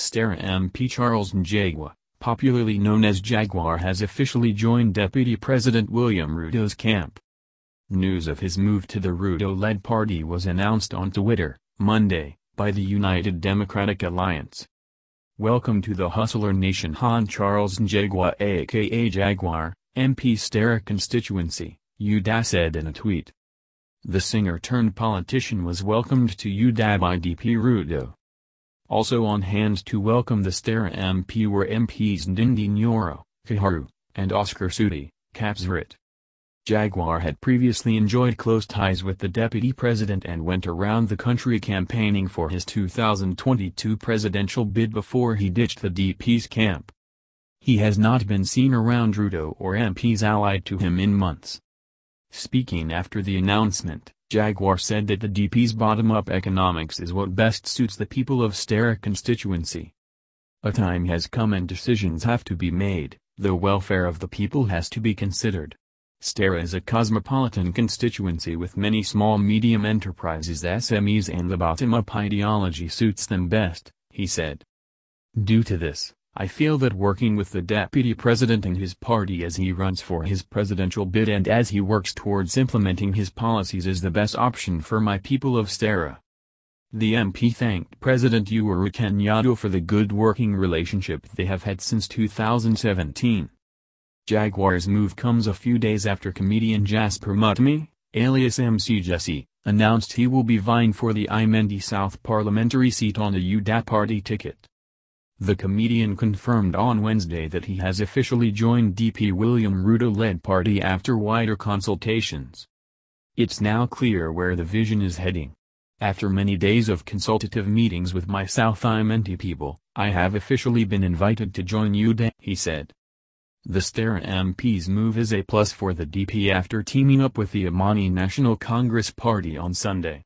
Starehe MP Charles Njagua, popularly known as Jaguar has officially joined Deputy President William Ruto's camp. News of his move to the Ruto-led party was announced on Twitter, Monday, by the United Democratic Alliance. Welcome to the Hustler Nation Han Charles Njagua aka Jaguar, MP Starehe constituency, UDA said in a tweet. The singer-turned-politician was welcomed to UDA by DP Ruto. Also on hand to welcome the Starehe MP were MPs Ndindi Nyoro, Kiharu, and Oscar Sudi, Kapseret. Jaguar had previously enjoyed close ties with the deputy president and went around the country campaigning for his 2022 presidential bid before he ditched the DP's camp. He has not been seen around Ruto or MPs allied to him in months. Speaking after the announcement, Jaguar said that the DP's bottom-up economics is what best suits the people of Starehe constituency. A time has come and decisions have to be made, the welfare of the people has to be considered. Starehe is a cosmopolitan constituency with many small-medium enterprises SMEs and the bottom-up ideology suits them best, he said. Due to this, I feel that working with the deputy president and his party as he runs for his presidential bid and as he works towards implementing his policies is the best option for my people of Starehe. The MP thanked President Uhuru Kenyatta for the good working relationship they have had since 2017. Jaguar's move comes a few days after comedian Jasper Muthomi, alias MC Jesse, announced he will be vying for the Imenti South parliamentary seat on a UDA party ticket. The comedian confirmed on Wednesday that he has officially joined DP William Ruto-led party after wider consultations. It's now clear where the vision is heading. After many days of consultative meetings with my South Imenti people, I have officially been invited to join UDA, he said. The Starehe MP's move is a plus for the DP after teaming up with the Amani National Congress Party on Sunday.